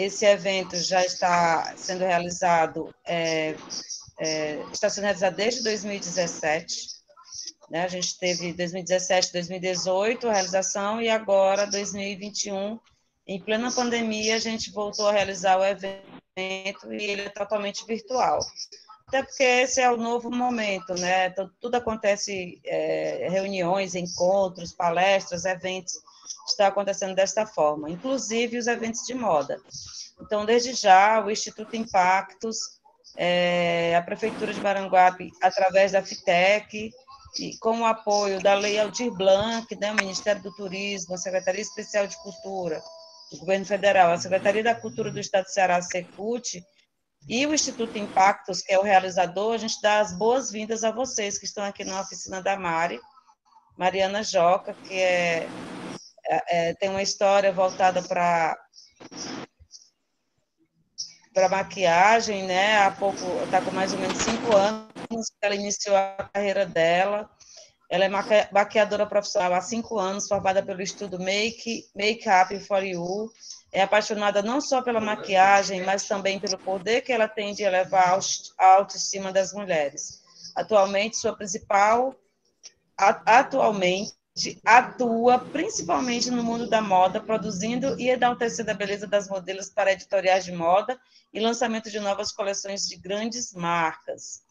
esse evento já está sendo realizado, é, é, está sendo realizado desde 2017. Né? A gente teve 2017, 2018 a realização e agora 2021, em plena pandemia, a gente voltou a realizar o evento e ele é totalmente virtual. Até porque esse é o novo momento, né? Então, tudo acontece, é, reuniões, encontros, palestras, eventos, está acontecendo desta forma, inclusive os eventos de moda. Então, desde já, o Instituto Impactos, é, a Prefeitura de Maranguape, através da FITEC, e com o apoio da Lei Aldir Blanc, né, o Ministério do Turismo, a Secretaria Especial de Cultura, o Governo Federal, a Secretaria da Cultura do Estado do Ceará, Secult, e o Instituto Impactos, que é o realizador, a gente dá as boas-vindas a vocês que estão aqui na oficina da Mari, Mariana Joca, que é, é, é tem uma história voltada para para maquiagem, né? Há pouco, está com mais ou menos cinco anos que ela iniciou a carreira dela. Ela é maquiadora profissional há cinco anos, formada pelo estudo Make, Make Up for You. É apaixonada não só pela maquiagem, mas também pelo poder que ela tem de elevar a autoestima das mulheres. Atualmente, sua principal atualmente atua principalmente no mundo da moda, produzindo e enaltecendo a beleza das modelos para editoriais de moda e lançamento de novas coleções de grandes marcas.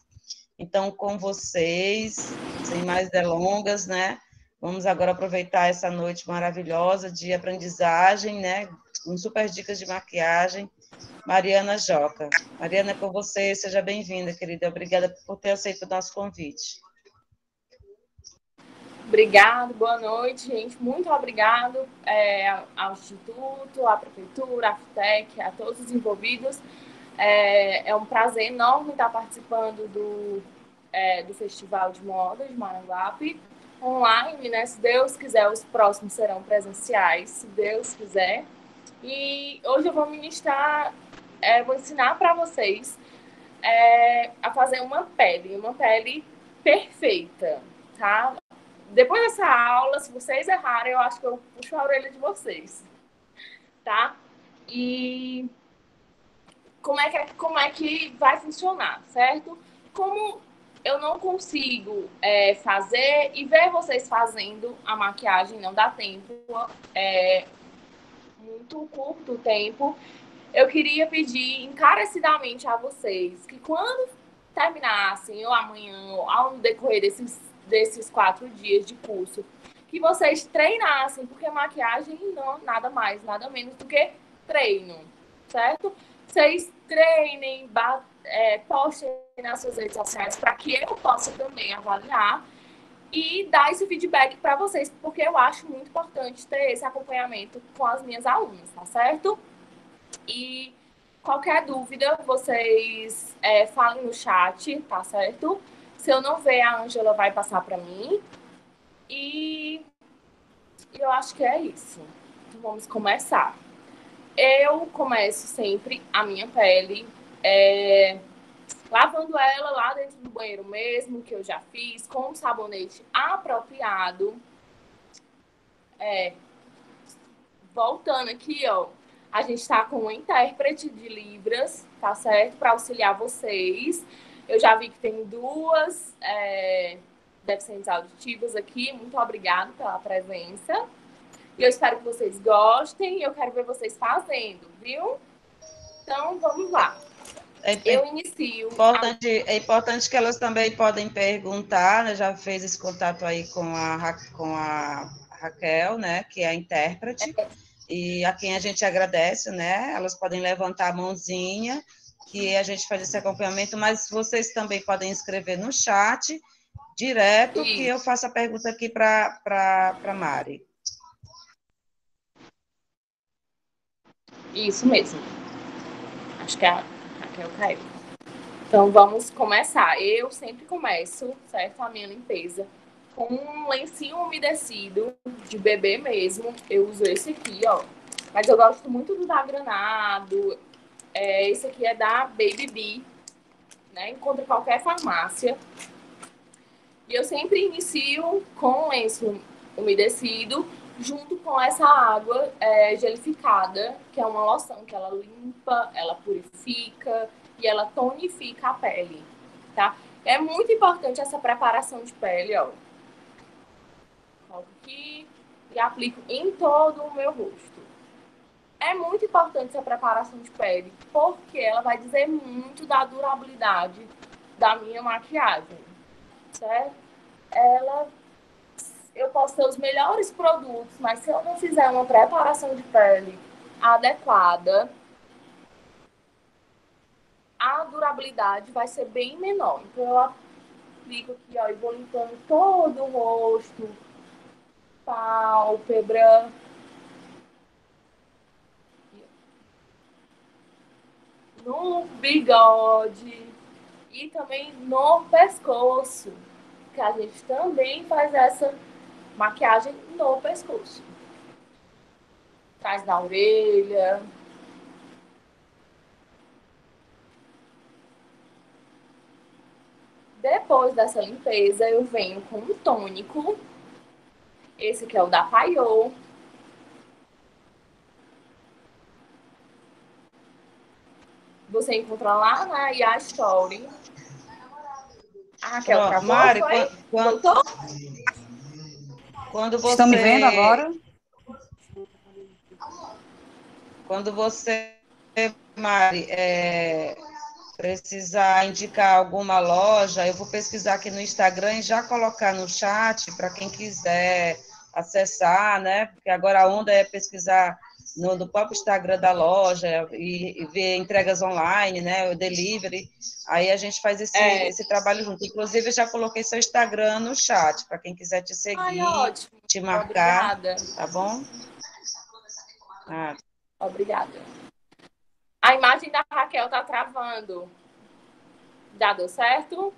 Então, com vocês, sem mais delongas, né? Vamos agora aproveitar essa noite maravilhosa de aprendizagem, né? Com super dicas de maquiagem. Mariana Joca. Mariana, com você, seja bem-vinda, querida. Obrigada por ter aceito o nosso convite. Obrigado, boa noite, gente. Muito obrigado é, ao Instituto, à Prefeitura, à FTEC, a todos os envolvidos. É, é um prazer enorme estar participando do, é, do Festival de Moda de Maranguape, online, né? Se Deus quiser, os próximos serão presenciais, se Deus quiser. E hoje eu vou ministrar, é, vou ensinar para vocês é, a fazer uma pele, uma pele perfeita, tá? Depois dessa aula, se vocês errarem, eu acho que eu puxo a orelha de vocês, tá? E como é que, como é que vai funcionar, certo? Como eu não consigo é, fazer e ver vocês fazendo a maquiagem, não dá tempo, é muito curto o tempo. Eu queria pedir encarecidamente a vocês que quando terminassem, ou amanhã, ou ao decorrer desses, desses quatro dias de curso, que vocês treinassem, porque maquiagem não nada mais, nada menos do que treino, certo? Vocês treinem, é, postem nas suas redes sociais para que eu possa também avaliar e dar esse feedback para vocês, porque eu acho muito importante ter esse acompanhamento com as minhas alunas, tá certo? E qualquer dúvida, vocês é, falem no chat, tá certo? Se eu não ver, a Ângela vai passar para mim. E eu acho que é isso. Então, vamos começar. Eu começo sempre a minha pele é, lavando ela lá dentro do banheiro mesmo, que eu já fiz, com um sabonete apropriado. É, voltando aqui, ó, a gente está com um intérprete de Libras, tá certo? Para auxiliar vocês. Eu já vi que tem duas é, deficientes auditivas aqui. Muito obrigada pela presença. E eu espero que vocês gostem. Eu quero ver vocês fazendo, viu? Então, vamos lá. É, eu inicio. Importante, é importante que elas também podem perguntar, né? já fez esse contato aí com a, com a Raquel, né, que é a intérprete, é. e a quem a gente agradece, né, elas podem levantar a mãozinha, que a gente faz esse acompanhamento, mas vocês também podem escrever no chat, direto, Isso. que eu faço a pergunta aqui para a Mari. Isso mesmo. Acho que a Raquel caiu. Então vamos começar. Eu sempre começo, certo? A minha limpeza com um lencinho umedecido de bebê mesmo. Eu uso esse aqui, ó. Mas eu gosto muito do da Granado. É, esse aqui é da Baby Bee, né? Encontra qualquer farmácia. E eu sempre inicio com lenço umedecido junto com essa água é, gelificada, que é uma loção que ela limpa, ela purifica e ela tonifica a pele, tá? É muito importante essa preparação de pele, ó. Coloco aqui e aplico em todo o meu rosto. É muito importante essa preparação de pele, porque ela vai dizer muito da durabilidade da minha maquiagem, certo? Ela, eu posso ter os melhores produtos, mas se eu não fizer uma preparação de pele adequada, a durabilidade vai ser bem menor. Então, eu aplico aqui, ó, e vou limpando todo o rosto, pálpebra. No bigode e também no pescoço, que a gente também faz essa maquiagem no pescoço. Atrás da orelha. Depois dessa limpeza, eu venho com um tônico. Esse que é o da Paiô. Você encontra lá na IA Story. Ah, Raquel, Pronto, Mari, quando, quando, quando você... Estão me vendo agora? Quando você, Mari, é, precisar indicar alguma loja, eu vou pesquisar aqui no Instagram e já colocar no chat para quem quiser acessar, né? Porque agora a onda é pesquisar no, no próprio Instagram da loja e, e, ver entregas online, né? O delivery. Aí a gente faz esse, é. esse trabalho junto. Inclusive, eu já coloquei seu Instagram no chat para quem quiser te seguir, Ai, te marcar. Obrigada. Tá bom? Ah. Obrigada. A imagem da Raquel tá travando. Já deu certo?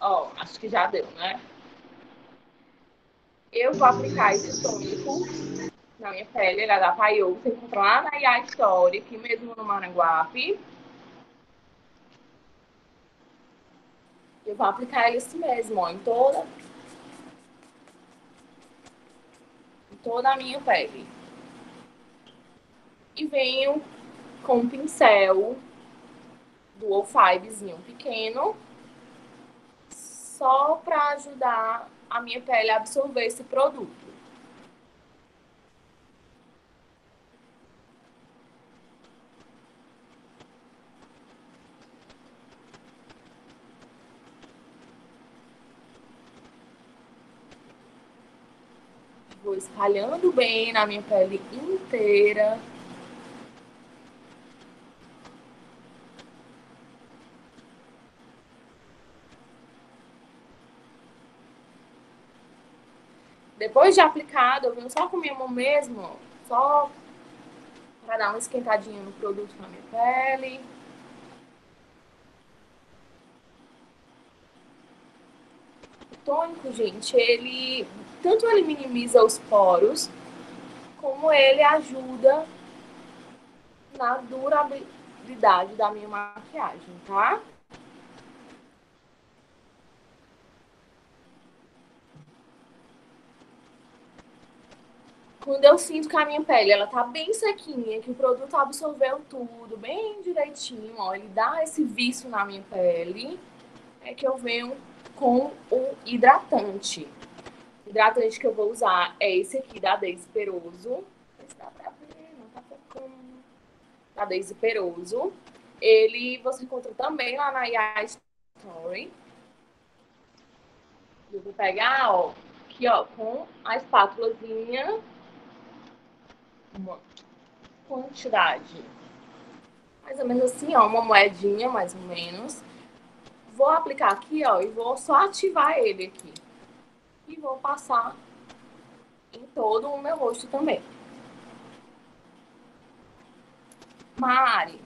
Ó, oh, acho que já deu, né? Eu vou aplicar esse tônico na minha pele, ele é da Paiô. Você encontra lá na IA Story, aqui mesmo no Maranguape. Eu vou aplicar esse mesmo, ó, em toda, em toda a minha pele. E venho com um pincel do O5zinho pequeno, só para ajudar a minha pele a absorver esse produto. vou espalhando bem na minha pele inteira. Depois de aplicado, eu venho só com minha mão mesmo, só para dar uma esquentadinha no produto na minha pele. O tônico, gente, ele tanto ele minimiza os poros, como ele ajuda na durabilidade da minha maquiagem, tá? Quando eu sinto que a minha pele ela tá bem sequinha, que o produto absorveu tudo bem direitinho, ó, ele dá esse vício na minha pele, é que eu venho com o hidratante hidratante que eu vou usar é esse aqui da Daisy Peroso. Se dá pra ver, não tá focando. Da Daisy Peroso. Ele você encontra também lá na IA Story. Eu vou pegar, ó, aqui, ó, com a espátulazinha. Uma quantidade. Mais ou menos assim, ó, uma moedinha, mais ou menos. Vou aplicar aqui, ó, e vou só ativar ele aqui e vou passar em todo o meu rosto também. Mari,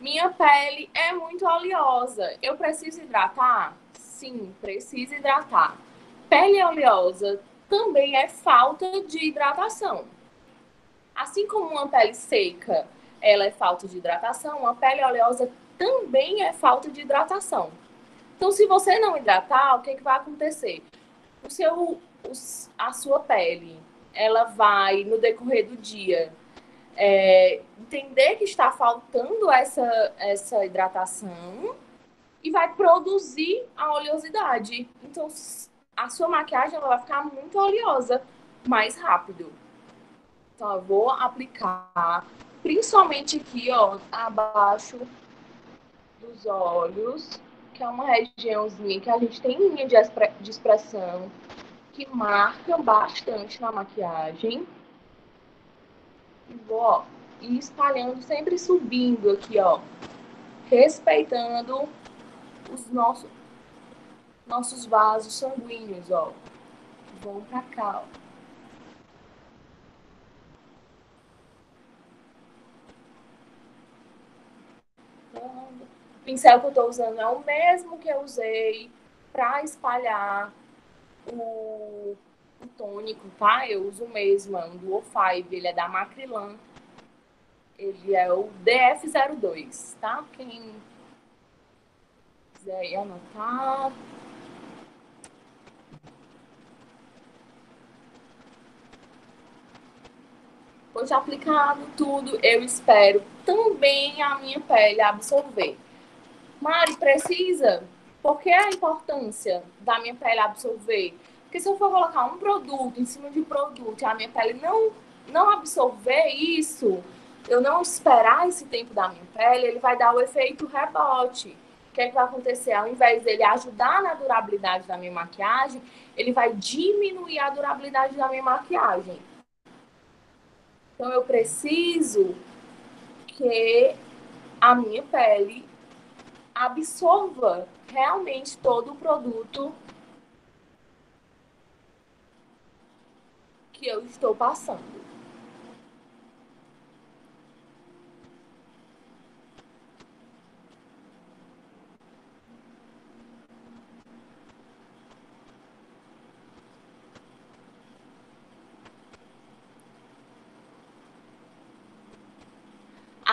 minha pele é muito oleosa. Eu preciso hidratar? Sim, preciso hidratar. Pele oleosa também é falta de hidratação. Assim como uma pele seca, ela é falta de hidratação, uma pele oleosa também é falta de hidratação. Então, se você não hidratar, o que, que vai acontecer? O seu, a sua pele, ela vai, no decorrer do dia, é, entender que está faltando essa, essa hidratação e vai produzir a oleosidade. Então, a sua maquiagem ela vai ficar muito oleosa mais rápido. Então, eu vou aplicar, principalmente aqui, ó, abaixo dos olhos, que é uma regiãozinha que a gente tem linha de expressão, que marca bastante na maquiagem. E vou, ó, ir espalhando, sempre subindo aqui, ó, respeitando os nossos, nossos vasos sanguíneos, ó, vão pra cá, ó. O pincel que eu estou usando é o mesmo que eu usei para espalhar o, o, tônico, tá? Eu uso o mesmo, é um Duo 5, ele é da Macrilan. Ele é o DF02, tá? Quem quiser anotar. De aplicado tudo, eu espero também a minha pele absorver. Mari, precisa? Por que a importância da minha pele absorver? Porque se eu for colocar um produto em cima de produto e a minha pele não, não absorver isso, eu não esperar esse tempo da minha pele, ele vai dar o efeito rebote. O que, é que vai acontecer? Ao invés dele ajudar na durabilidade da minha maquiagem, ele vai diminuir a durabilidade da minha maquiagem. Então, eu preciso que a minha pele absorva realmente todo o produto que eu estou passando.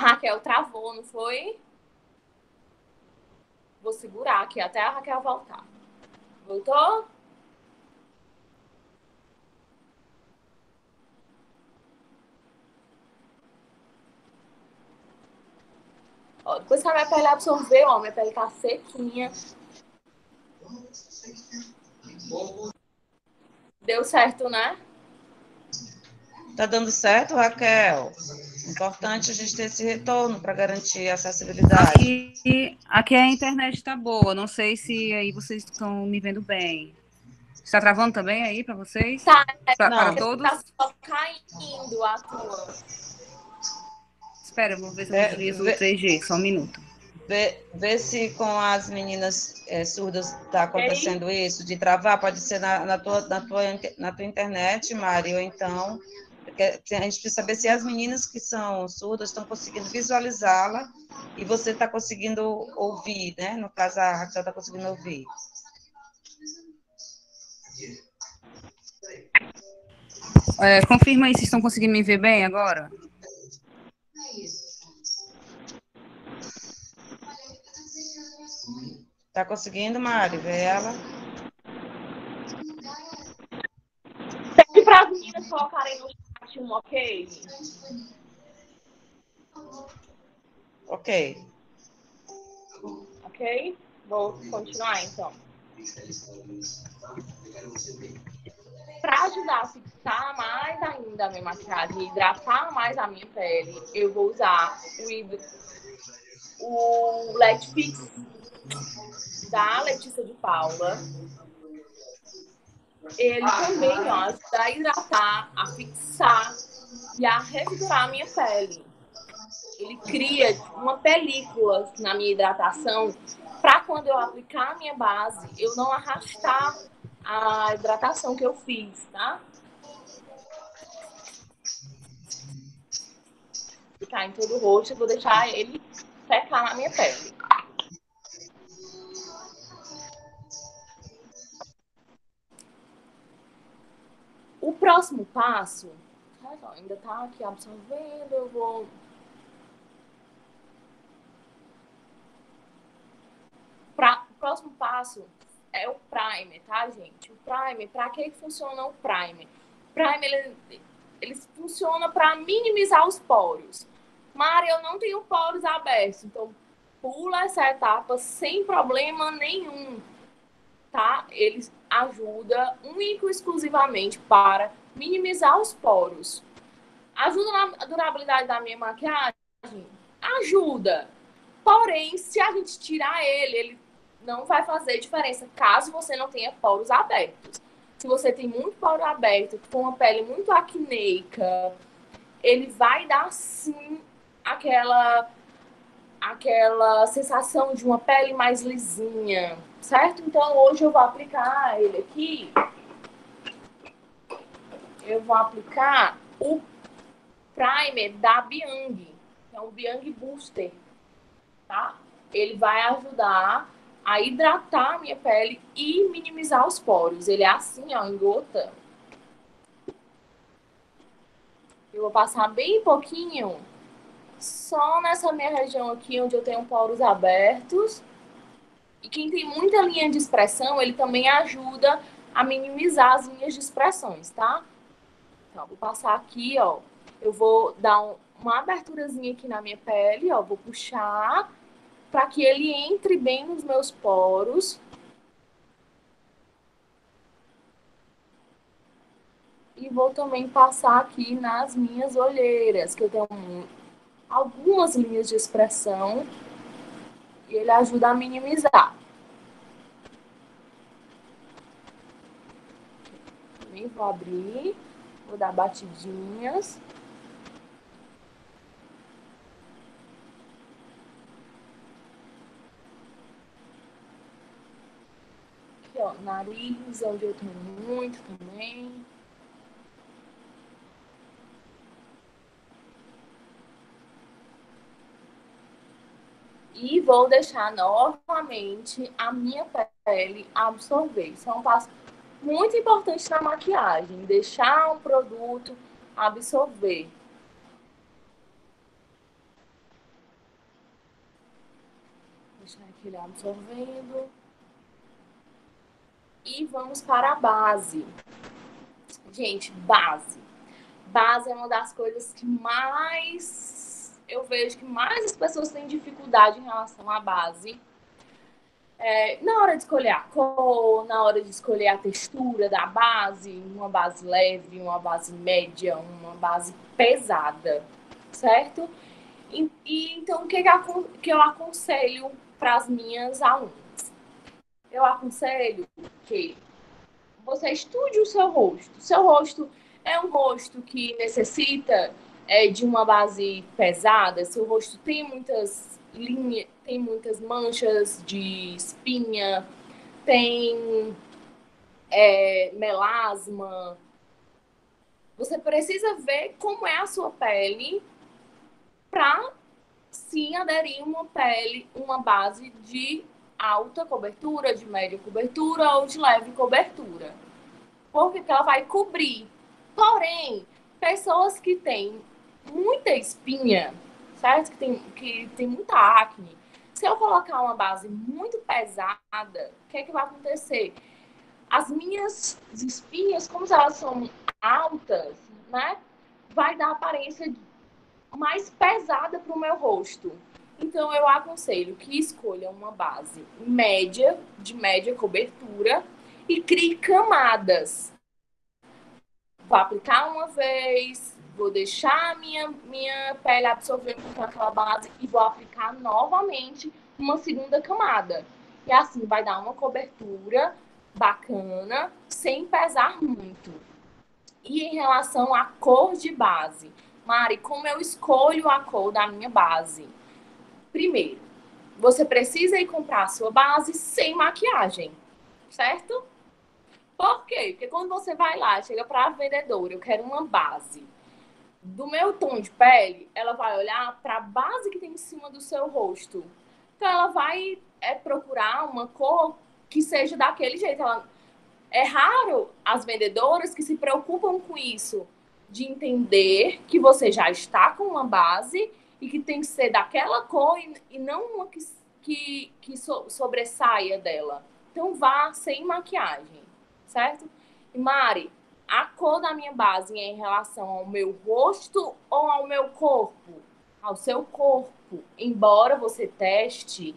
Raquel travou, não foi? Vou segurar aqui até a Raquel voltar. Voltou? Ó, depois que a minha pele absorveu, ó, minha pele tá sequinha. Deu certo, né? Tá dando certo, Raquel? Importante a gente ter esse retorno para garantir a acessibilidade. Aqui, aqui a internet está boa. Não sei se aí vocês estão me vendo bem. Está travando também aí para vocês? Tá. Pra, não, para todos? Está só caindo a tua. Espera, vou ver se eu utilizo o 3G. Só um minuto. Vê, vê se com as meninas é, surdas está acontecendo isso, de travar. Pode ser na, na, tua, na, tua, na tua internet, Mari, ou então a gente precisa saber se as meninas que são surdas estão conseguindo visualizá-la e você está conseguindo ouvir, né? No caso, a Raquel está conseguindo ouvir. É, confirma aí se estão conseguindo me ver bem agora. Tá conseguindo, Mari? Vê ela. Pede para as meninas colocarem no ok? Ok. Ok? Vou continuar então. Para ajudar a fixar mais ainda a minha maquiagem e hidratar mais a minha pele, eu vou usar o, o Let Fix da Letícia de Paula ele também ó, ajuda a hidratar, a fixar e a refigurar a minha pele. Ele cria uma película na minha hidratação para quando eu aplicar a minha base, eu não arrastar a hidratação que eu fiz, tá? Ficar em todo o rosto, eu vou deixar ele secar na minha pele. O próximo passo, ainda está aqui absorvendo, eu vou passo é o primer, tá, gente? O primer, para que funciona o primer? O primer, ele, ele funciona para minimizar os poros. Mari, eu não tenho poros abertos, então pula essa etapa sem problema nenhum, tá? Ele ajuda único exclusivamente para minimizar os poros. Ajuda na durabilidade da minha maquiagem? Ajuda. Porém, se a gente tirar ele, ele não vai fazer diferença caso você não tenha poros abertos. Se você tem muito poro aberto, com uma pele muito acneica, ele vai dar sim aquela aquela sensação de uma pele mais lisinha, certo? Então hoje eu vou aplicar ele aqui. Eu vou aplicar o primer da Biang, é um Biang Booster, tá? Ele vai ajudar a hidratar a minha pele e minimizar os poros. Ele é assim, ó, em gota. Eu vou passar bem pouquinho só nessa minha região aqui, onde eu tenho poros abertos. E quem tem muita linha de expressão, ele também ajuda a minimizar as linhas de expressões, tá? Então, vou passar aqui, ó. Eu vou dar um, uma aberturazinha aqui na minha pele, ó. Vou puxar para que ele entre bem nos meus poros. E vou também passar aqui nas minhas olheiras, que eu tenho algumas linhas de expressão ele ajuda a minimizar. Também vou abrir, vou dar batidinhas. Aqui, ó, nariz, onde eu tenho muito também. E vou deixar novamente a minha pele absorver. Isso é um passo muito importante na maquiagem, deixar um produto absorver. Deixar aquele absorvendo. E vamos para a base. Gente, base. Base é uma das coisas que mais eu vejo que mais as pessoas têm dificuldade em relação à base. É, na hora de escolher a cor, na hora de escolher a textura da base, uma base leve, uma base média, uma base pesada, certo? E, e então, o que, que eu aconselho para as minhas alunas? Eu aconselho que você estude o seu rosto. Seu rosto é um rosto que necessita é de uma base pesada, seu rosto tem muitas linhas, tem muitas manchas de espinha, tem é, melasma. Você precisa ver como é a sua pele para sim aderir uma pele, uma base de alta cobertura, de média cobertura ou de leve cobertura. Porque ela vai cobrir. Porém, pessoas que têm muita espinha, certo? Que tem, que tem muita acne. Se eu colocar uma base muito pesada, o que é que vai acontecer? As minhas espinhas, como elas são altas, né? Vai dar aparência mais pesada para o meu rosto. Então, eu aconselho que escolha uma base média, de média cobertura, e crie camadas. Vou aplicar uma vez, vou deixar minha, minha pele absorver com aquela base e vou aplicar novamente uma segunda camada. E assim vai dar uma cobertura bacana, sem pesar muito. E em relação à cor de base, Mari, como eu escolho a cor da minha base? Primeiro, você precisa ir comprar a sua base sem maquiagem, certo? Por quê? Porque quando você vai lá, chega para a vendedora, eu quero uma base do meu tom de pele, ela vai olhar para a base que tem em cima do seu rosto. Então ela vai é, procurar uma cor que seja daquele jeito. Ela, é raro as vendedoras que se preocupam com isso, de entender que você já está com uma base e que tem que ser daquela cor e, e não uma que, que, que so, sobressaia dela. Então vá sem maquiagem, certo? E Mari, a cor da minha base é em relação ao meu rosto ou ao meu corpo? Ao seu corpo. Embora você teste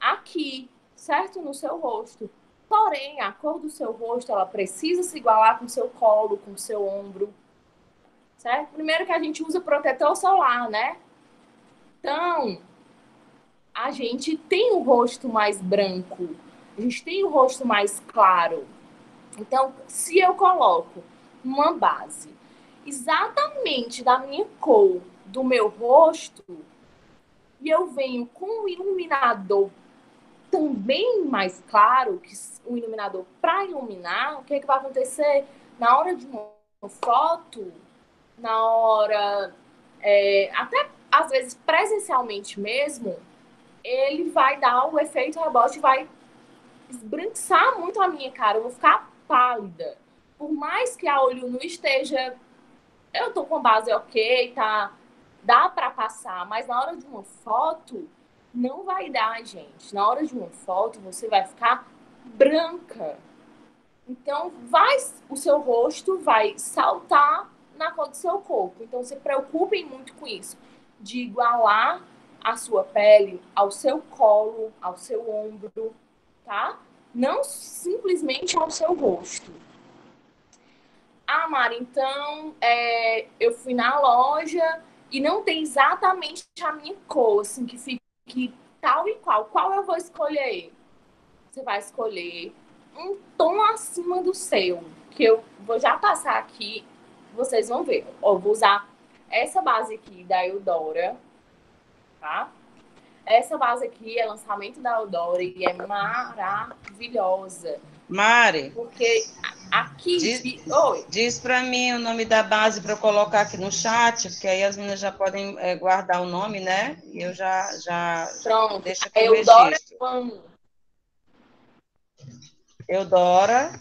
aqui, certo? No seu rosto. Porém, a cor do seu rosto, ela precisa se igualar com o seu colo, com o seu ombro. Certo? Primeiro que a gente usa protetor solar, né? Então, a gente tem o rosto mais branco, a gente tem o rosto mais claro. Então, se eu coloco uma base exatamente da minha cor, do meu rosto, e eu venho com um iluminador também mais claro, que um iluminador para iluminar, o que, é que vai acontecer? Na hora de uma foto, na hora, é, até às vezes presencialmente mesmo, ele vai dar o efeito rebote, vai esbranquiçar muito a minha cara, eu vou ficar pálida. Por mais que a olho nu esteja, eu tô com base ok, tá, dá para passar, mas na hora de uma foto, não vai dar, gente. Na hora de uma foto, você vai ficar branca. Então, vai, o seu rosto vai saltar na cor do seu corpo. Então, se preocupem muito com isso, de igualar a sua pele ao seu colo, ao seu ombro, tá? Não simplesmente ao seu rosto. Ah, Mari, então é, eu fui na loja e não tem exatamente a minha cor, assim, que fique tal e qual. Qual eu vou escolher? Você vai escolher um tom acima do seu, que eu vou já passar aqui, vocês vão ver. Eu vou usar essa base aqui da Eudora, tá? Essa base aqui é lançamento da Eudora e é maravilhosa. Mari. Porque aqui. Diz, Oi. diz para mim o nome da base para eu colocar aqui no chat, porque aí as meninas já podem é, guardar o nome, né? E eu já. já Pronto. Deixa aqui Eudora Glam. Eudora.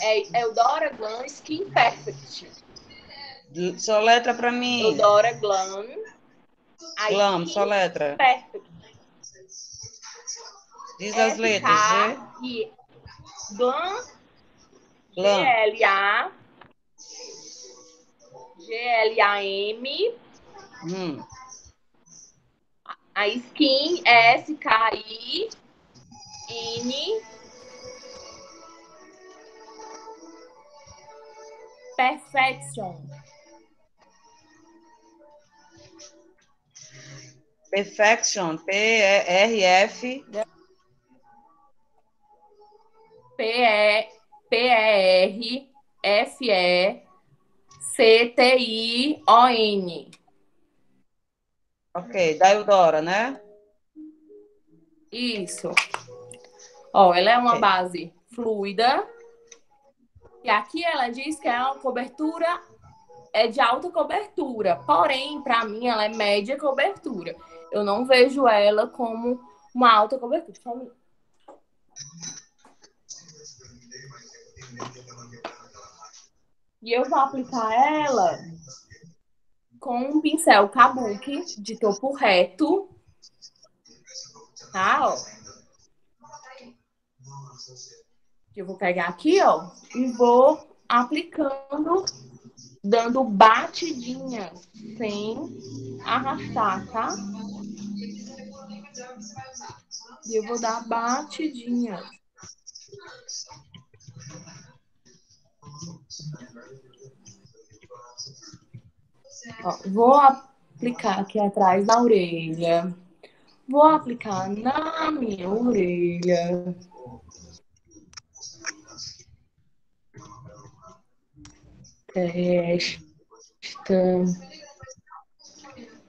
É Eudora Glam Skin Perfect. Soletra para mim. Eudora Glam. Glam, soletra. Perfect. Diz as letras, G. Glam. G-L-A. G-L-A-M. Hum. A skin é S-K-I-N. Perfection. Perfection, P-E-R-F. P-E-R-F-E-C-T-I-O-N. Ok, da Eudora, né? Isso. Ó, ela é uma okay. base fluida. E aqui ela diz que é uma cobertura é de alta cobertura. Porém, para mim, ela é média cobertura. Eu não vejo ela como uma alta cobertura. Só um E eu vou aplicar ela com um pincel kabuki de topo reto. Tá, ó. Eu vou pegar aqui, ó, e vou aplicando, dando batidinha, sem arrastar, tá? E eu vou dar batidinha. Ó, vou aplicar aqui atrás da orelha. Vou aplicar na minha orelha. Testa.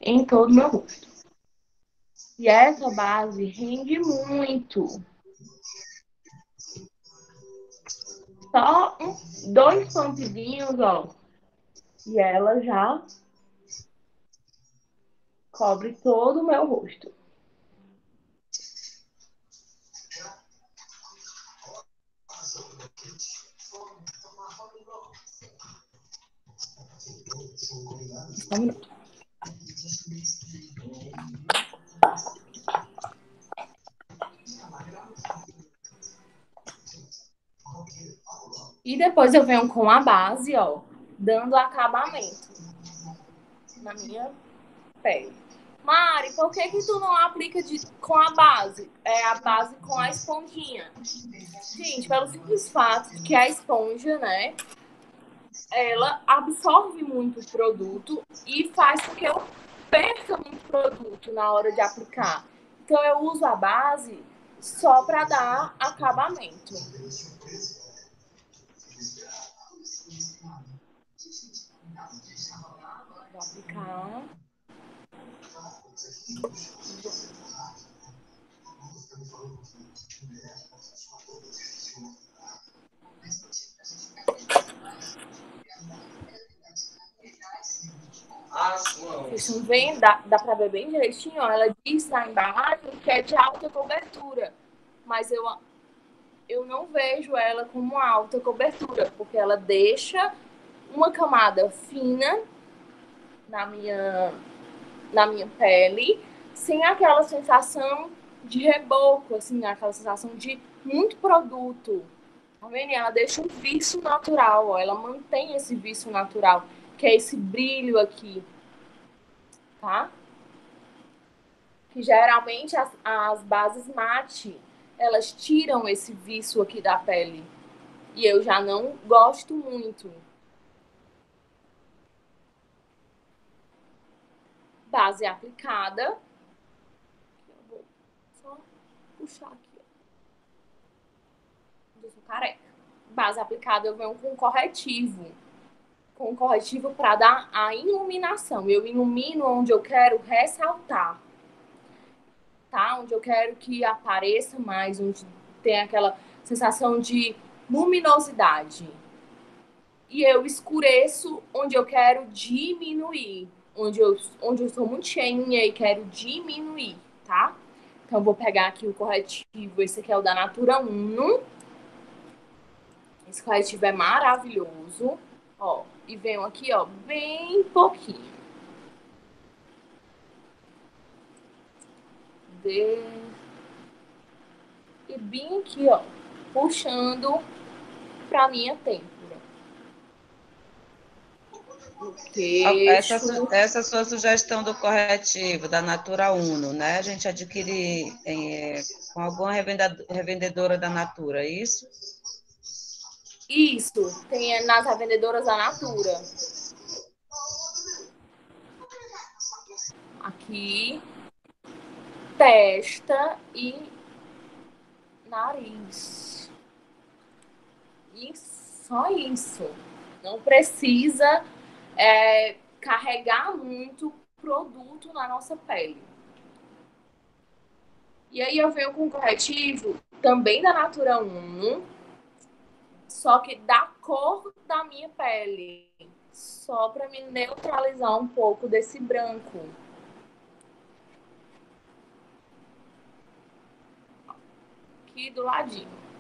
Em todo meu rosto. E essa base rende muito. Só um, dois pumpzinhos, ó. E ela já cobre todo o meu rosto. Um minuto. Depois eu venho com a base, ó, dando acabamento na minha pele. Mari, por que que tu não aplica de, com a base? É a base com a esponjinha. Gente, pelo simples fato de que a esponja, né, ela absorve muito produto e faz com que eu perca muito produto na hora de aplicar. Então eu uso a base só para dar acabamento. Vocês não veem, dá, dá para ver bem direitinho. Ó. Ela diz na embalagem que é de alta cobertura, mas eu, eu não vejo ela como alta cobertura, porque ela deixa uma camada fina na minha, na minha pele, sem aquela sensação de reboco, assim, aquela sensação de muito produto. Tá vendo? Ela deixa um viço natural, ó. ela mantém esse viço natural, que é esse brilho aqui tá? Que geralmente as, as bases mate, elas tiram esse vício aqui da pele. E eu já não gosto muito. Base aplicada. Eu vou só puxar aqui. Eu careca. Base aplicada, eu venho com corretivo com corretivo para dar a iluminação. Eu ilumino onde eu quero ressaltar, tá? Onde eu quero que apareça mais, onde tem aquela sensação de luminosidade. E eu escureço onde eu quero diminuir, onde eu, onde eu estou muito cheinha e quero diminuir, tá? Então, vou pegar aqui o corretivo. Esse aqui é o da Natura 1. Esse corretivo é maravilhoso. Ó, e venho aqui, ó, bem pouquinho. De... E bem aqui, ó, puxando pra minha têmpora. Essa, essa sua sugestão do corretivo da Natura Uno, né? A gente adquirir é, com alguma revendedora da Natura, é isso? Isso, tem nas vendedoras da Natura. Aqui, testa e nariz. E só isso. Não precisa é, carregar muito produto na nossa pele. E aí eu venho com corretivo também da Natura 1, só que da cor da minha pele, só para me neutralizar um pouco desse branco. Aqui do ladinho.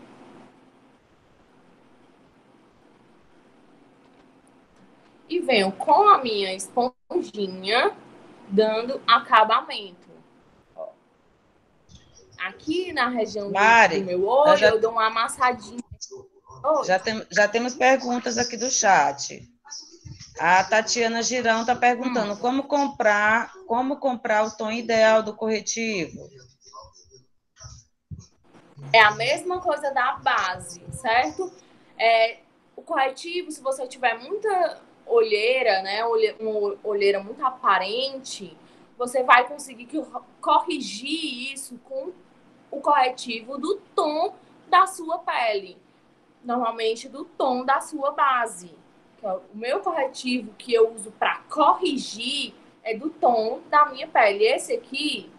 E venho com a minha esponjinha dando acabamento. Aqui na região Mari, do meu olho, já... eu dou uma amassadinha já, tem, já temos perguntas aqui do chat. A Tatiana Girão está perguntando hum. como comprar, como comprar o tom ideal do corretivo. É a mesma coisa da base, certo? É, o corretivo, se você tiver muita olheira, né, uma olheira muito aparente, você vai conseguir corrigir isso com o corretivo do tom da sua pele normalmente do tom da sua base. É o meu corretivo que eu uso para corrigir é do tom da minha pele. Esse aqui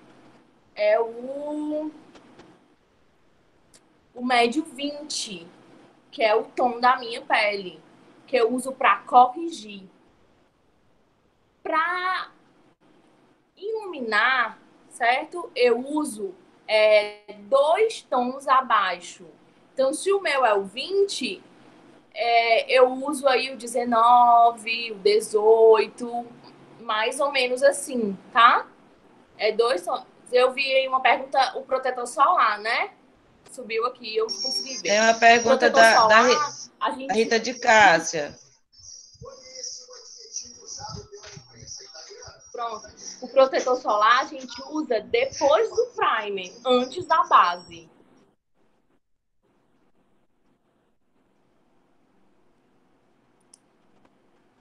é o o médio 20, que é o tom da minha pele, que eu uso para corrigir. Para iluminar, certo? Eu uso é, dois tons abaixo. Então, se o meu é o 20, é, eu uso aí o 19, o 18, mais ou menos assim, tá? É dois. Eu vi aí uma pergunta, o protetor solar, né? Subiu aqui, eu consegui ver. É uma pergunta da, da, A, gente... Rita de Cássia. Pronto. O protetor solar a gente usa depois do primer, antes da base.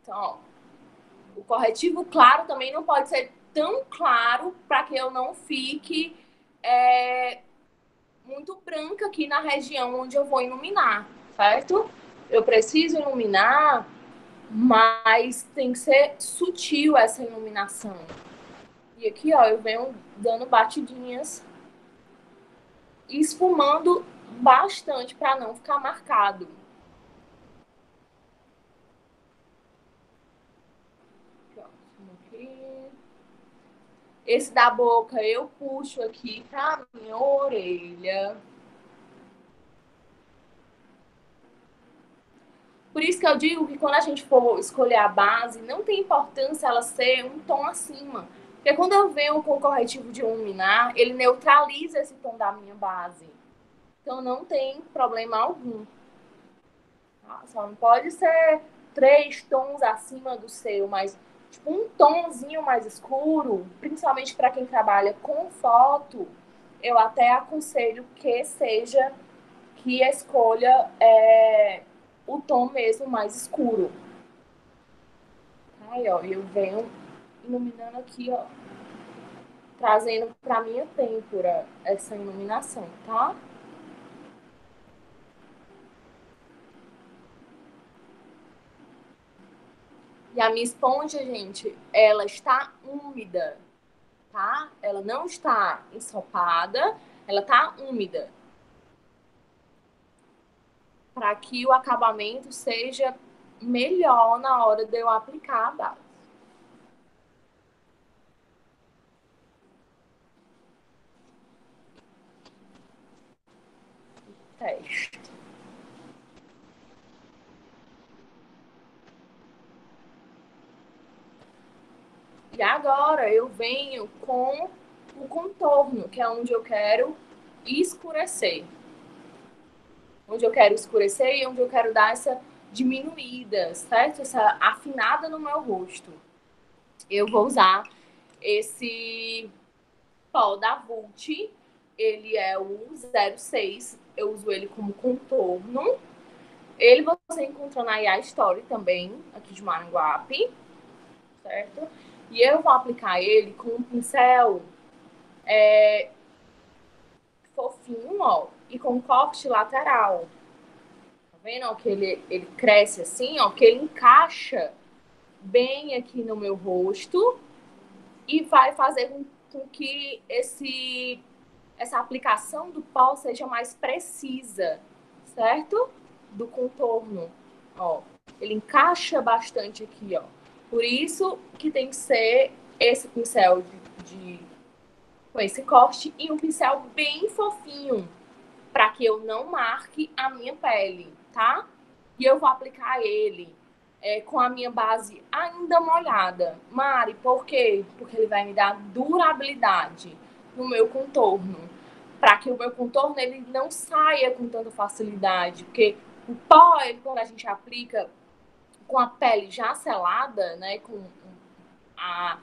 Então, ó, o corretivo claro também não pode ser tão claro para que eu não fique é, muito branca aqui na região onde eu vou iluminar, certo? Eu preciso iluminar, mas tem que ser sutil essa iluminação. E aqui, ó, eu venho dando batidinhas, esfumando bastante para não ficar marcado. Esse da boca eu puxo aqui pra minha orelha. Por isso que eu digo que quando a gente for escolher a base, não tem importância ela ser um tom acima. Porque quando eu venho com o corretivo de iluminar, ele neutraliza esse tom da minha base. Então não tem problema algum. Só não pode ser três tons acima do seu, mas tipo, um tomzinho mais escuro, principalmente para quem trabalha com foto, eu até aconselho que seja que escolha é, o tom mesmo mais escuro. Aí, ó, eu venho iluminando aqui, ó, trazendo para minha têmpora essa iluminação, tá? E a minha esponja, gente, ela está úmida, tá? Ela não está ensopada, ela está úmida. Para que o acabamento seja melhor na hora de eu aplicar a base. Teste. E agora eu venho com o contorno, que é onde eu quero escurecer. Onde eu quero escurecer e onde eu quero dar essa diminuída, certo? Essa afinada no meu rosto. Eu vou usar esse pó da Vult. Ele é o 06. Eu uso ele como contorno. Ele você encontra na IA Story também, aqui de Maranguape, certo? E eu vou aplicar ele com um pincel é, fofinho, ó, e com corte lateral. Tá vendo? Ó, que ele, ele cresce assim, ó, que ele encaixa bem aqui no meu rosto e vai fazer com, com que esse, essa aplicação do pó seja mais precisa, certo? Do contorno, ó. Ele encaixa bastante aqui, ó. Por isso que tem que ser esse pincel de, de com esse corte e um pincel bem fofinho para que eu não marque a minha pele, tá? E eu vou aplicar ele é, com a minha base ainda molhada. Mari, por quê? Porque ele vai me dar durabilidade no meu contorno. Para que o meu contorno ele não saia com tanta facilidade. Porque o pó, ele, quando a gente aplica com a pele já selada, né, com a,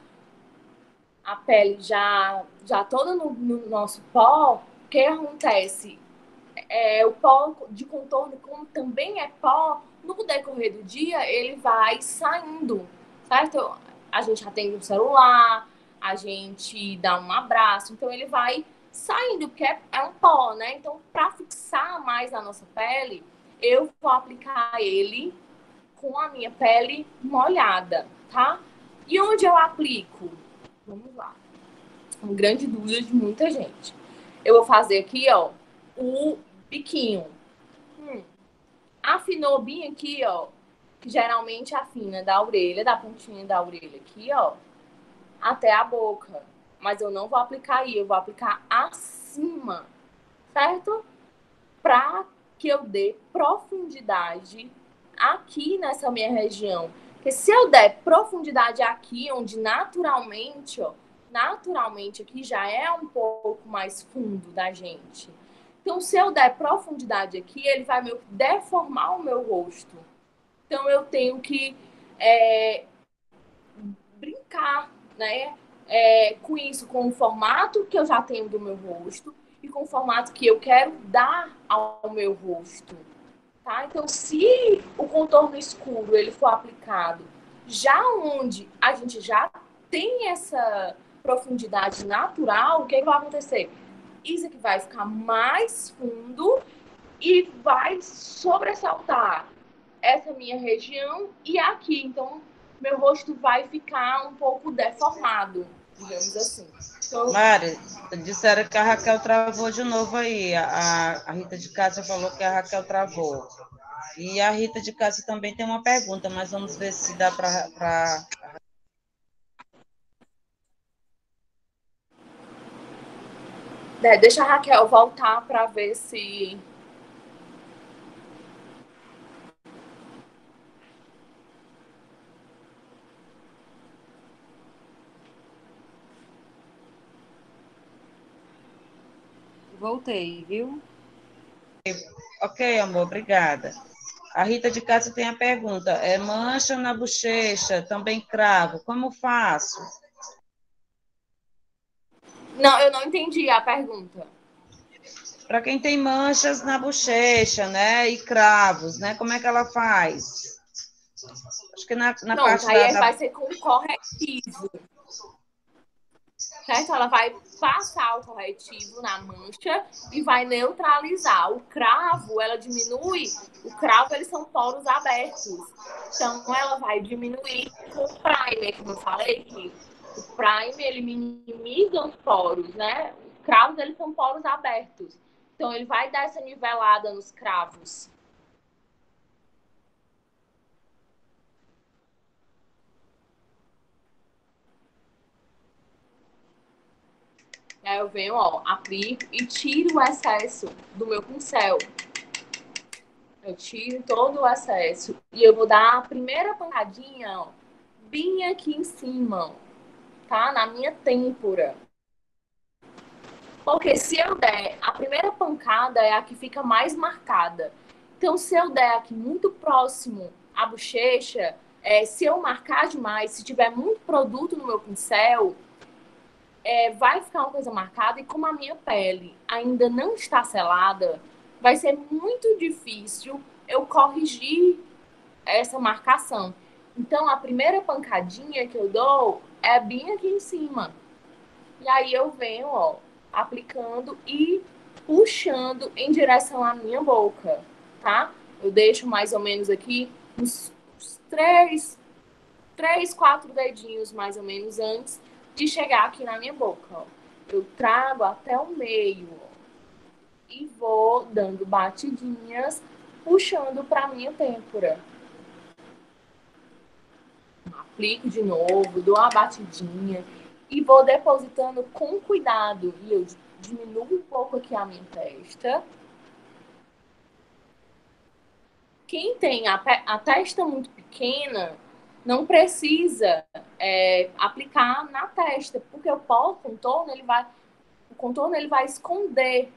a pele já, já toda no, no nosso pó, o que acontece? É, o pó de contorno, como também é pó, no decorrer do dia, ele vai saindo, certo? A gente atende o celular, a gente dá um abraço, então ele vai saindo, porque é, é um pó, né? Então, para fixar mais a nossa pele, eu vou aplicar ele com a minha pele molhada, tá? E onde eu aplico? Vamos lá. Uma grande dúvida de muita gente. Eu vou fazer aqui, ó, o biquinho. Hum. Afinou bem aqui, ó, que geralmente afina da orelha, da pontinha da orelha aqui, ó, até a boca. Mas eu não vou aplicar aí, eu vou aplicar acima, certo? Pra que eu dê profundidade aqui nessa minha região. Porque se eu der profundidade aqui, onde naturalmente, ó, naturalmente aqui já é um pouco mais fundo da gente. Então, se eu der profundidade aqui, ele vai meio deformar o meu rosto. Então, eu tenho que é, brincar, né? É, com isso, com o formato que eu já tenho do meu rosto e com o formato que eu quero dar ao meu rosto. Tá? Então, se o contorno escuro ele for aplicado já onde a gente já tem essa profundidade natural, o que, é que vai acontecer? Isso aqui vai ficar mais fundo e vai sobressaltar essa minha região e aqui. Então, meu rosto vai ficar um pouco deformado, digamos assim. Então, Mari, disseram que a Raquel travou de novo aí. A, a Rita de Cássia falou que a Raquel travou. E a Rita de Cássia também tem uma pergunta, mas vamos ver se dá para É, deixa a Raquel voltar para ver se. Voltei, viu? Ok, amor, obrigada. A Rita de Cássia tem a pergunta: é mancha na bochecha, também cravo, como faço? Não, eu não entendi a pergunta. Para quem tem manchas na bochecha, né, e cravos, né, como é que ela faz? Acho que na, na não, parte aí da, vai ser com corretivo. Certo? Ela vai passar o corretivo na mancha e vai neutralizar. O cravo, ela diminui. O cravo, eles são poros abertos. Então, ela vai diminuir com o primer, como eu falei, que o prime, ele minimiza os poros, né? Os cravos, eles são poros abertos. Então, ele vai dar essa nivelada nos cravos. Aí eu venho, ó, aplico e tiro o excesso do meu pincel. Eu tiro todo o excesso. E eu vou dar a primeira pancadinha, ó, bem aqui em cima, tá? Na minha têmpora. Porque se eu der, a primeira pancada é a que fica mais marcada. Então, se eu der aqui muito próximo à bochecha, é, se eu marcar demais, se tiver muito produto no meu pincel, é, vai ficar uma coisa marcada. E como a minha pele ainda não está selada, vai ser muito difícil eu corrigir essa marcação. Então, a primeira pancadinha que eu dou é bem aqui em cima. E aí eu venho, ó, aplicando e puxando em direção à minha boca, tá? Eu deixo mais ou menos aqui uns, uns três, três, quatro dedinhos mais ou menos antes de chegar aqui na minha boca. Eu trago até o meio, e vou dando batidinhas, puxando para minha têmpora aplico de novo, dou uma batidinha e vou depositando com cuidado. E eu diminuo um pouco aqui a minha testa. Quem tem a, a testa muito pequena não precisa é, aplicar na testa, porque o pó contorno ele vai o contorno ele vai esconder.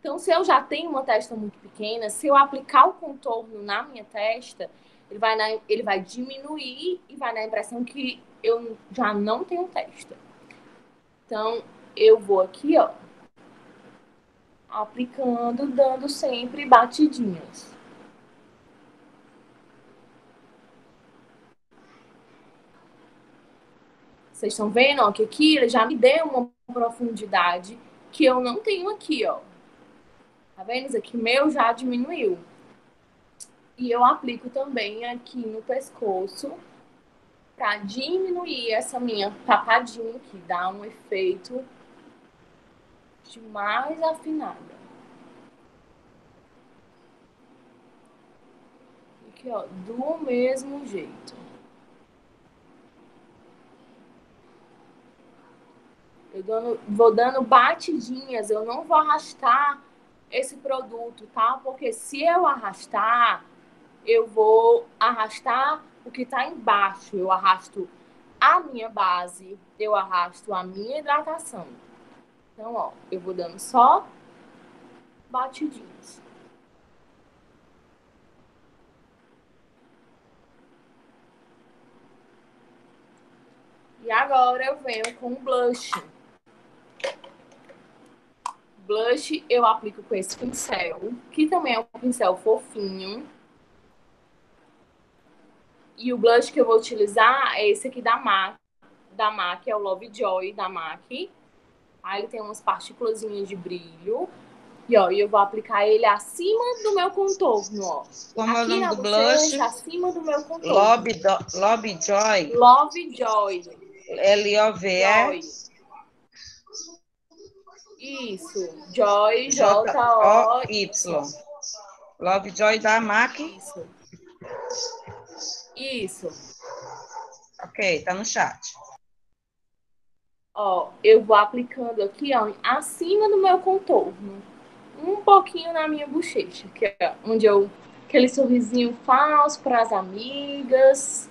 Então, se eu já tenho uma testa muito pequena, se eu aplicar o contorno na minha testa, ele vai, na, ele vai diminuir e vai dar a impressão que eu já não tenho testa. Então, eu vou aqui, ó, aplicando, dando sempre batidinhas. Vocês estão vendo, ó, que aqui ele já me deu uma profundidade que eu não tenho aqui, ó. Tá vendo? Isso aqui meu já diminuiu. E eu aplico também aqui no pescoço para diminuir essa minha papadinha que dá um efeito de mais afinada. Aqui, ó, do mesmo jeito. Eu dando, vou dando batidinhas, eu não vou arrastar esse produto, tá? Porque se eu arrastar, eu vou arrastar o que está embaixo. Eu arrasto a minha base, eu arrasto a minha hidratação. Então, ó, eu vou dando só batidinhos. E agora eu venho com o blush. Blush eu aplico com esse pincel, que também é um pincel fofinho. E o blush que eu vou utilizar é esse aqui da MAC, da MAC, é o Love Joy da MAC. Aí ele tem umas partículas de brilho. E ó, eu vou aplicar ele acima do meu contorno, ó. Como é o nome do blush? Acima do meu contorno. Love, do, Love Joy. Love Joy. L-O-V-E. Isso. Joy, J-O-Y. Love Joy da MAC. Isso. Isso. Ok, tá no chat. Ó, eu vou aplicando aqui, ó, acima do meu contorno. Um pouquinho na minha bochecha, que é onde eu. Aquele sorrisinho falso para as amigas.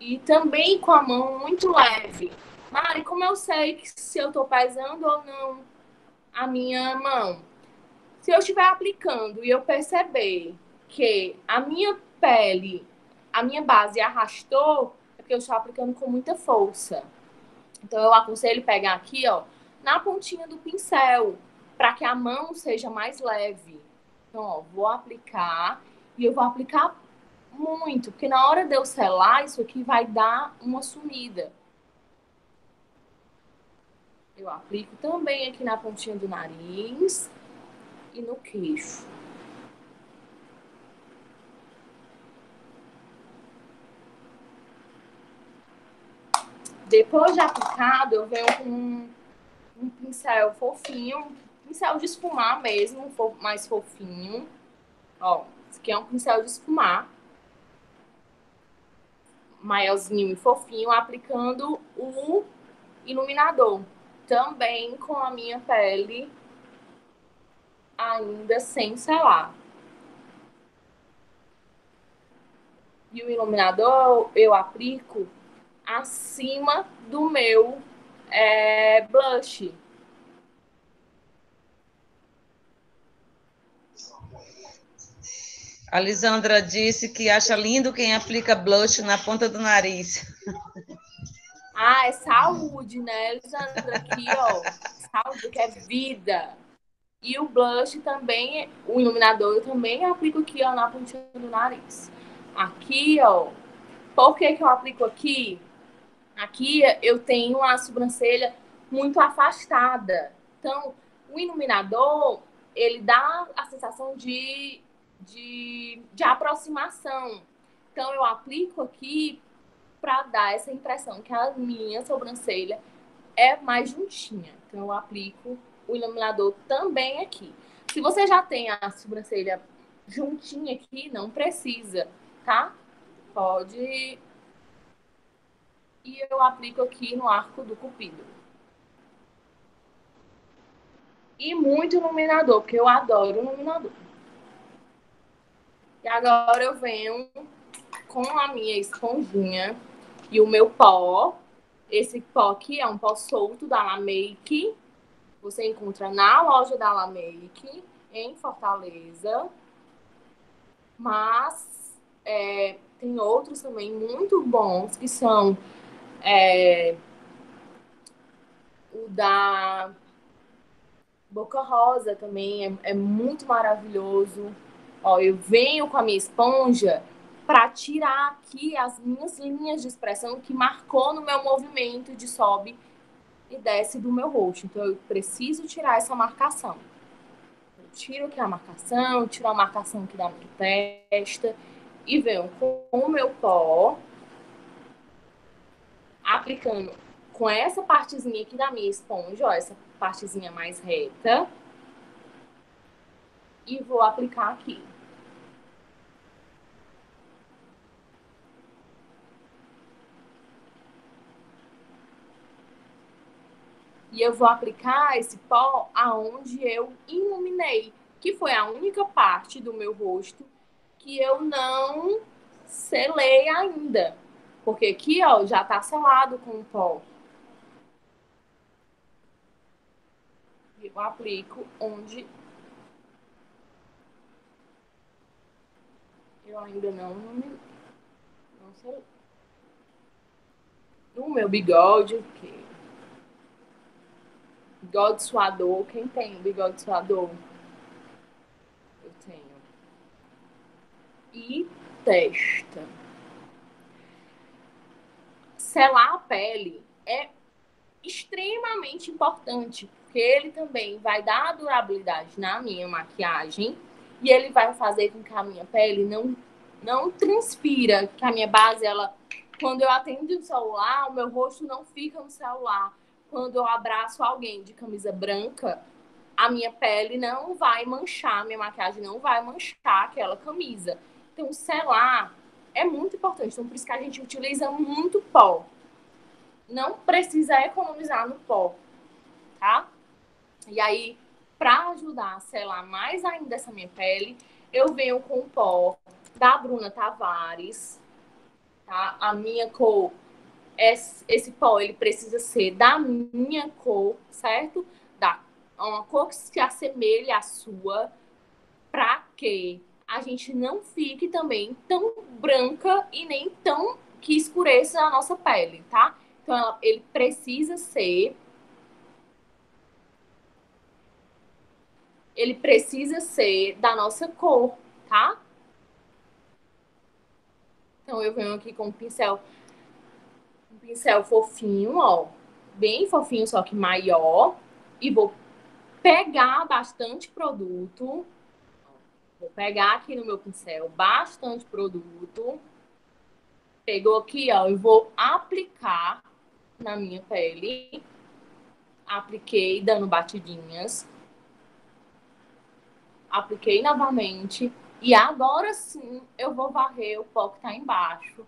E também com a mão muito leve. Mari, como eu sei que se eu tô pesando ou não a minha mão? Se eu estiver aplicando e eu perceber que a minha pele, a minha base arrastou, é porque eu estou aplicando com muita força. Então, eu aconselho pegar aqui, ó, na pontinha do pincel, para que a mão seja mais leve. Então, ó, vou aplicar e eu vou aplicar muito, porque na hora de eu selar, isso aqui vai dar uma sumida. Eu aplico também aqui na pontinha do nariz e no queixo. Depois de aplicado, eu venho com um, um pincel fofinho, pincel de esfumar mesmo, mais fofinho. Ó, esse aqui é um pincel de esfumar. Maiorzinho e fofinho, aplicando o iluminador. Também com a minha pele ainda sem selar. E o iluminador eu aplico acima do meu é, blush. A Lisandra disse que acha lindo quem aplica blush na ponta do nariz. Ah, é saúde, né, Lisandra? Aqui, ó. Saúde, que é vida. E o blush também, o iluminador eu também aplico aqui, ó, na pontinha do nariz. Aqui, ó. Por que que eu aplico aqui? Aqui eu tenho a sobrancelha muito afastada. Então, o iluminador, ele dá a sensação de, de, de aproximação. Então, eu aplico aqui para dar essa impressão que a minha sobrancelha é mais juntinha. Então, eu aplico o iluminador também aqui. Se você já tem a sobrancelha juntinha aqui, não precisa, tá? Pode e eu aplico aqui no arco do cupido. E muito iluminador, porque eu adoro iluminador. E agora eu venho com a minha esponjinha e o meu pó. Esse pó aqui é um pó solto da La Make. Você encontra na loja da La Make, em Fortaleza. Mas é, tem outros também muito bons, que são é, o da Boca Rosa também é, é muito maravilhoso. Ó, eu venho com a minha esponja para tirar aqui as minhas linhas de expressão que marcou no meu movimento de sobe e desce do meu rosto. Então, eu preciso tirar essa marcação. Eu tiro aqui a marcação, tiro a marcação aqui da minha testa e venho com o meu pó aplicando com essa partezinha aqui da minha esponja, ó, essa partezinha mais reta. E vou aplicar aqui. Eu vou aplicar esse pó aonde eu iluminei, que foi a única parte do meu rosto que eu não selei ainda. Porque aqui, ó, já tá selado com o pó. Eu aplico onde eu ainda não, não sei. No meu bigode, o quê? Bigode suador. Quem tem bigode suador? Eu tenho. E testa. Selar a pele é extremamente importante, porque ele também vai dar durabilidade na minha maquiagem e ele vai fazer com que a minha pele não não transpira, que a minha base ela quando eu atendo o celular, o meu rosto não fica no celular. Quando eu abraço alguém de camisa branca, a minha pele não vai manchar, minha maquiagem não vai manchar aquela camisa. Então, selar é muito importante. Então, por isso que a gente utiliza muito pó não precisa economizar no pó, tá? E aí, para ajudar a selar mais ainda essa minha pele, eu venho com o pó da Bruna Tavares, tá? A minha cor, esse pó, ele precisa ser da minha cor, certo? Da, uma cor que se assemelha à sua, para que a gente não fique também tão branca e nem tão que escureça a nossa pele, tá? Então, ela, ele precisa ser. Ele precisa ser da nossa cor, tá? Então, eu venho aqui com um pincel. Pincel fofinho, ó. Bem fofinho, só que maior. E vou pegar bastante produto. Vou pegar aqui no meu pincel bastante produto. Pegou aqui, ó, e vou aplicar na minha pele. Apliquei dando batidinhas. Apliquei novamente. E agora sim eu vou varrer o pó que tá embaixo.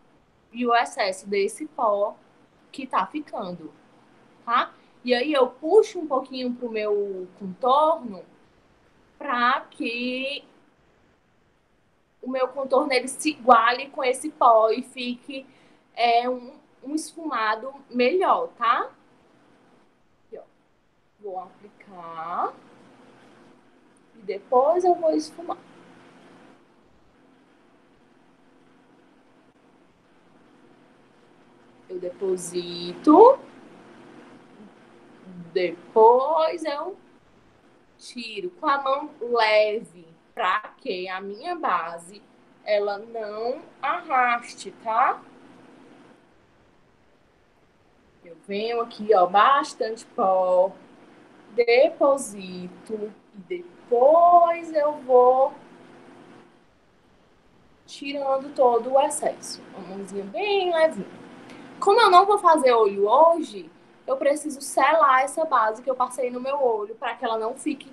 E o excesso desse pó que tá ficando. Tá? E aí eu puxo um pouquinho pro meu contorno para que o meu contorno ele se iguale com esse pó e fique é, um, um esfumado melhor, tá? Aqui. Vou aplicar. E depois eu vou esfumar. Eu deposito. Depois eu tiro com a mão leve para que a minha base ela não arraste, tá? Eu venho aqui, ó, bastante pó, deposito e depois eu vou tirando todo o excesso. Uma mãozinha bem levinha. Como eu não vou fazer olho hoje, eu preciso selar essa base que eu passei no meu olho para que ela não fique,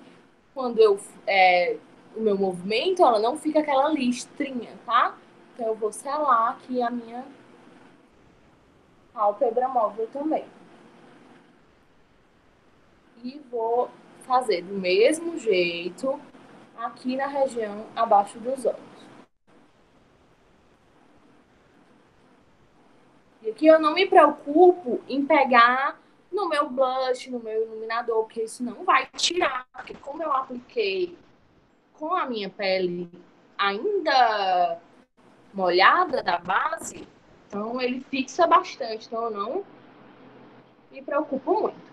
quando eu é, o meu movimento, ela não fica aquela listrinha, tá? Então eu vou selar aqui a minha pálpebra móvel também. E vou fazer do mesmo jeito aqui na região abaixo dos olhos. E aqui eu não me preocupo em pegar no meu blush, no meu iluminador, porque isso não vai tirar. Porque como eu apliquei com a minha pele ainda molhada da base, então, ele fixa bastante. Então, eu não me preocupo muito.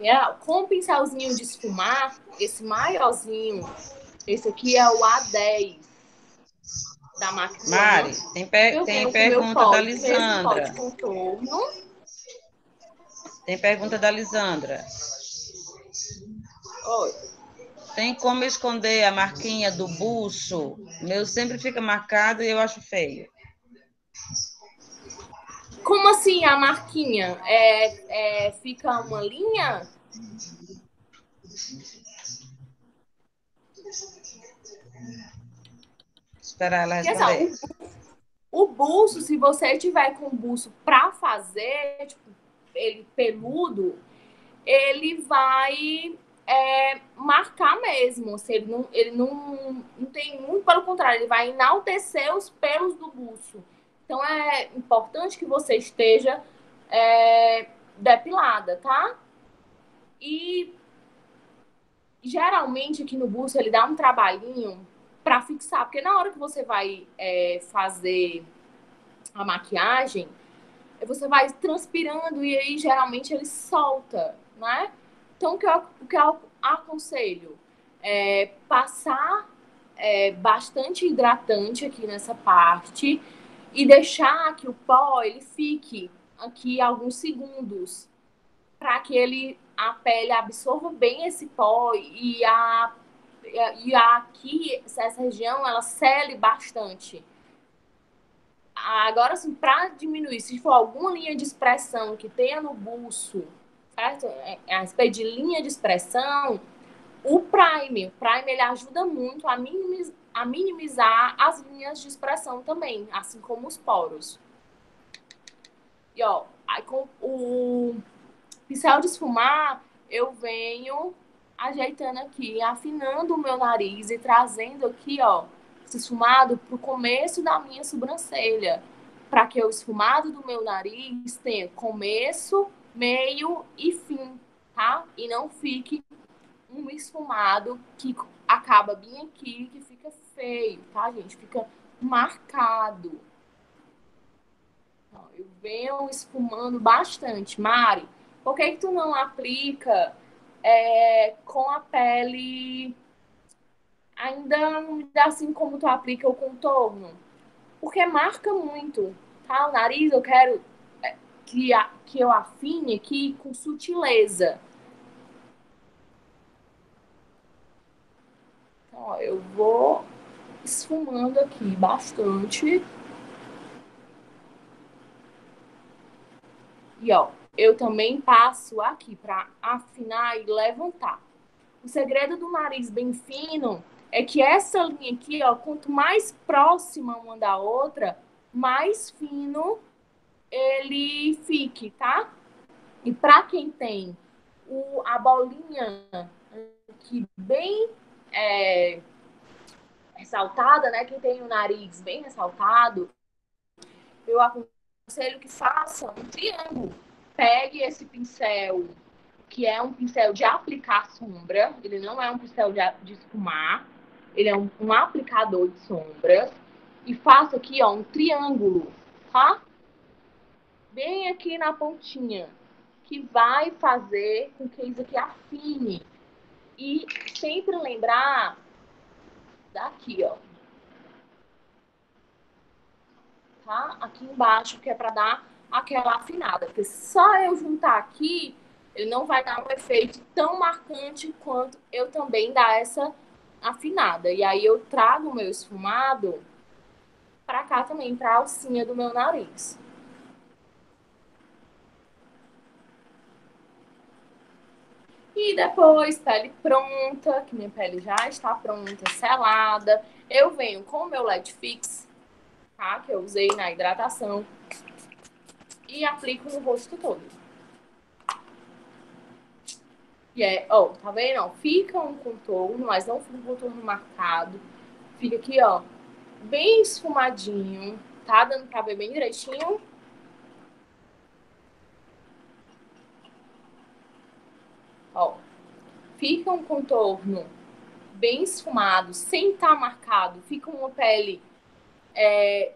Yeah, com o pincelzinho de esfumar, esse maiorzinho, esse aqui é o A10 da máquina. Mari, tem, tem pergunta da Lisandra. Tem pergunta da Lisandra. Oi. Tem como esconder a marquinha do buço? Meu sempre fica marcado e eu acho feio. Como assim a marquinha? É, é, fica uma linha? Esperar ela responder. o, o buço, se você tiver com o buço para fazer, tipo, ele peludo, ele vai é, marcar mesmo. Se ele não, ele não, não tem muito, pelo contrário, ele vai enaltecer os pelos do buço. Então é importante que você esteja é, depilada, tá? E geralmente aqui no busto ele dá um trabalhinho para fixar, porque na hora que você vai é, fazer a maquiagem, você vai transpirando e aí geralmente ele solta, né? Então o que eu, o que eu aconselho é passar é, bastante hidratante aqui nessa parte e deixar que o pó ele fique aqui alguns segundos para que ele a pele absorva bem esse pó e a e aqui essa região ela cele bastante. Agora, assim, para diminuir, se for alguma linha de expressão que tenha no buço, certo? É, é a respeito de linha de expressão, o Prime, o Prime ele ajuda muito a minimizar, a minimizar as linhas de expressão também, assim como os poros. E ó, aí com o pincel de esfumar, eu venho ajeitando aqui, afinando o meu nariz e trazendo aqui, ó, esse esfumado pro começo da minha sobrancelha, para que o esfumado do meu nariz tenha começo, meio e fim, tá? E não fique um esfumado que acaba bem aqui, que fica feio, tá, gente? Fica marcado. eu venho esfumando bastante. Mari, por que, que tu não aplica é, com a pele ainda assim como tu aplica o contorno? Porque marca muito, tá? O nariz eu quero é, que, a, que eu afine aqui com sutileza. Ó, eu vou esfumando aqui bastante. E ó, eu também passo aqui para afinar e levantar. O segredo do nariz bem fino é que essa linha aqui, ó, quanto mais próxima uma da outra, mais fino ele fique, tá? E para quem tem o, a bolinha aqui bem é, ressaltada, né? Quem tem o nariz bem ressaltado, eu aconselho que faça um triângulo. Pegue esse pincel, que é um pincel de aplicar sombra, ele não é um pincel de, de esfumar, ele é um, um aplicador de sombras, e faça aqui, ó, um triângulo, tá? Bem aqui na pontinha, que vai fazer com que isso aqui afine e sempre lembrar daqui, ó. Tá? Aqui embaixo, que é para dar aquela afinada. Porque só eu juntar aqui, ele não vai dar um efeito tão marcante quanto eu também dar essa afinada. E aí eu trago o meu esfumado para cá também, para a alcinha do meu nariz. E depois, pele pronta, que minha pele já está pronta, selada. Eu venho com o meu LED Fix, tá? Que eu usei na hidratação. E aplico no rosto todo. E é, ó, tá vendo? fica um contorno, mas não fica um contorno marcado. Fica aqui, ó, bem esfumadinho. Tá dando pra ver bem direitinho? Ó, fica um contorno bem esfumado, sem estar tá marcado, fica uma pele é,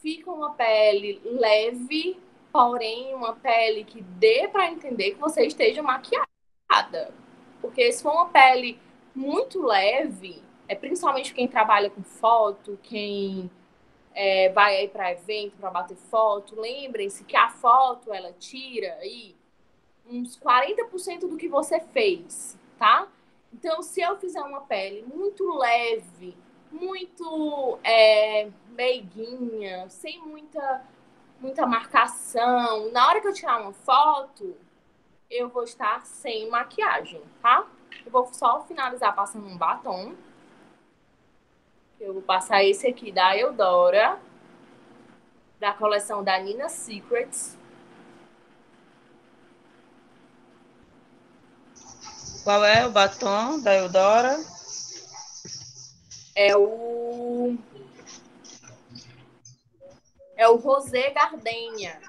fica uma pele leve, porém uma pele que dê para entender que você esteja maquiada. Porque se for uma pele muito leve, é principalmente quem trabalha com foto, quem é, vai aí para evento para bater foto, lembrem-se que a foto ela tira aí uns 40% do que você fez, tá? Então, se eu fizer uma pele muito leve, muito é, meiguinha, sem muita, muita marcação, na hora que eu tirar uma foto, eu vou estar sem maquiagem, tá? Eu vou só finalizar passando um batom. Eu vou passar esse aqui da Eudora, da coleção da Nina Secrets. Qual é o batom da Eudora? É o. É o Rosé Gardenia.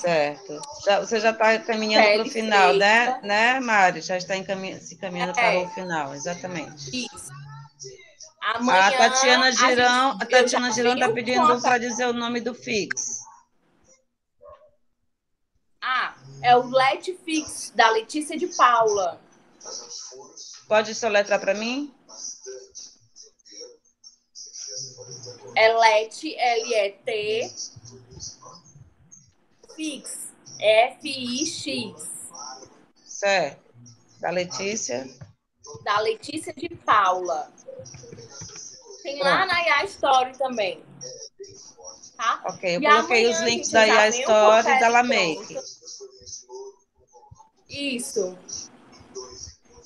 Certo. Já, você já está caminhando para o final, né? né, Mari? Já está se caminhando é. para o final, exatamente. Isso. Amanhã, a Tatiana Girão, a, gente, a Tatiana Girão está pedindo para dizer o nome do Fix. Ah, é o Let Fix, da Letícia de Paula. Pode soletrar para mim? É Let, L-E-T, Fix, F-I-X. Certo. Da Letícia? Da Letícia de Paula. Tem lá na IA Story também. Tá? Ok, eu e coloquei os links da IA Story e da Lamake. Isso.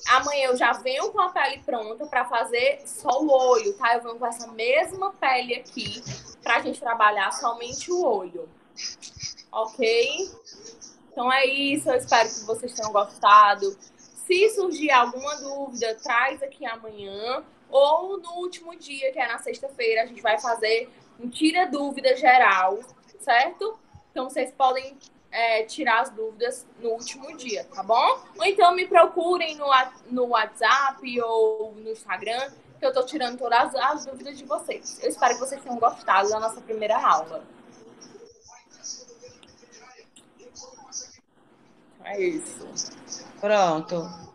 Amanhã eu já venho com a pele pronta para fazer só o olho, tá? Eu venho com essa mesma pele aqui pra gente trabalhar somente o olho. Ok? Então é isso, eu espero que vocês tenham gostado. Se surgir alguma dúvida, traz aqui amanhã ou no último dia, que é na sexta-feira, a gente vai fazer um tira dúvida geral, certo? Então vocês podem é, tirar as dúvidas no último dia, tá bom? Ou então me procurem no, no WhatsApp ou no Instagram, que eu tô tirando todas as dúvidas de vocês. Eu espero que vocês tenham gostado da nossa primeira aula. É isso. Pronto.